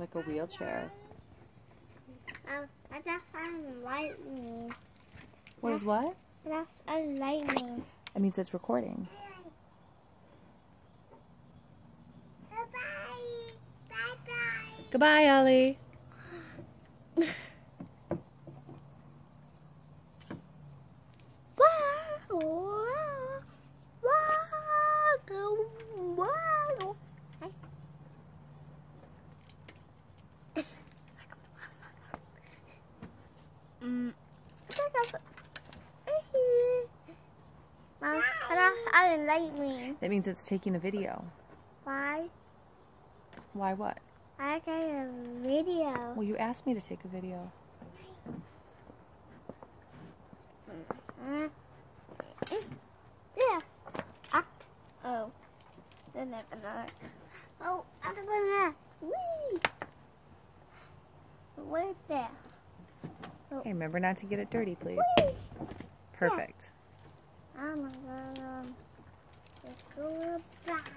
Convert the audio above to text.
like a wheelchair. Oh, that's a lightning. What is what? That's a lightning. It means it's recording. Bye-bye. Bye-bye. Goodbye, Ollie. Mm. Mom, that's I didn't like me. That means it's taking a video. Why? Why what? I got a video. Well, you asked me to take a video. Mm. Yeah. Act. Oh. Then I another. Oh, I'm gonna. Wee. Wait there. Hey, remember not to get it dirty, please. Wee. Perfect. I'm gonna go back.